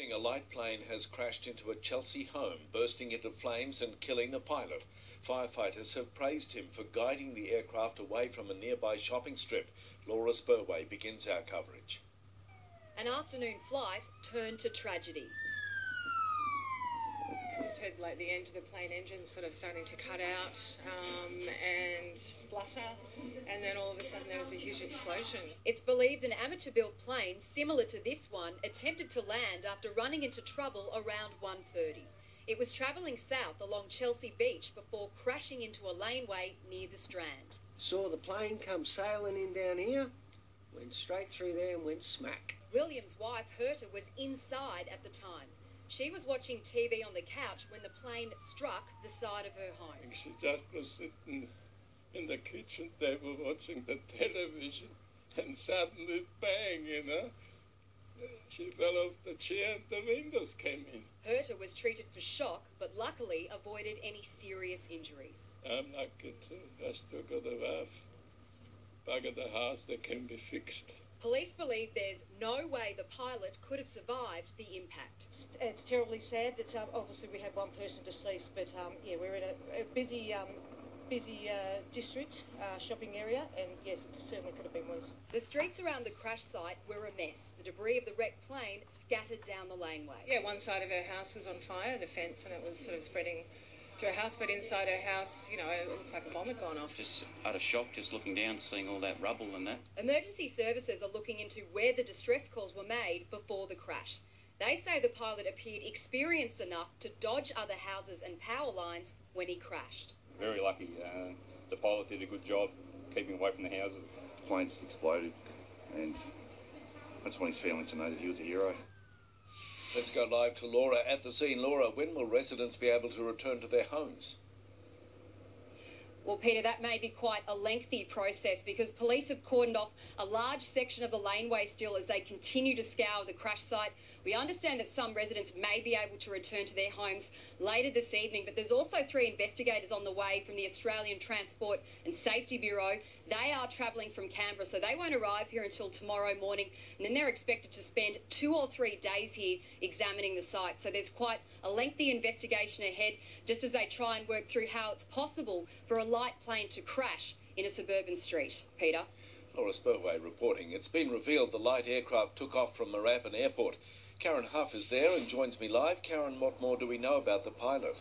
A light plane has crashed into a Chelsea home, bursting into flames and killing the pilot. Firefighters have praised him for guiding the aircraft away from a nearby shopping strip. Laura Spurway begins our coverage. An afternoon flight turned to tragedy. I just heard like the end of the plane engine sort of starting to cut out um, and splutter, and then all of a sudden there was a huge explosion. It's believed an amateur built plane similar to this one attempted to land after running into trouble around 1:30. It was travelling south along Chelsea Beach before crashing into a laneway near the Strand. Saw the plane come sailing in down here, went straight through there and went smack. William's wife, Herta, was inside at the time. She was watching TV on the couch when the plane struck the side of her home. She just was sitting in the kitchen table watching the television, and suddenly, bang, you know, she fell off the chair and the windows came in. Herta was treated for shock, but luckily avoided any serious injuries. I'm lucky too. I still got a wife. Back at the house, that can be fixed. Police believe there's no way the pilot could have survived the impact. It's, it's terribly sad that um, obviously we had one person deceased, but um, yeah, we're in a, a busy, um, busy uh, district, uh, shopping area, and yes, it certainly could have been worse. The streets around the crash site were a mess. The debris of the wrecked plane scattered down the laneway. Yeah, one side of her house was on fire, the fence, and it was sort of spreading to her house, but inside her house, you know, it looked like a bomb had gone off. Just out of shock, just looking down, seeing all that rubble and that. Emergency services are looking into where the distress calls were made before the crash. They say the pilot appeared experienced enough to dodge other houses and power lines when he crashed. Very lucky. Uh, the pilot did a good job keeping away from the houses. The plane just exploded, and I that's when his feeling to know that he was a hero. Let's go live to Laura at the scene. Laura, when will residents be able to return to their homes? Well, Peter, that may be quite a lengthy process because police have cordoned off a large section of the laneway still as they continue to scour the crash site. We understand that some residents may be able to return to their homes later this evening, but there's also three investigators on the way from the Australian Transport and Safety Bureau. They are travelling from Canberra, so they won't arrive here until tomorrow morning, and then they're expected to spend two or three days here examining the site. So there's quite a lengthy investigation ahead, just as they try and work through how it's possible for a light plane to crash in a suburban street. Peter. Laura Spurway reporting. It's been revealed the light aircraft took off from Moorabbin Airport. Karen Huff is there and joins me live. Karen, what more do we know about the pilot?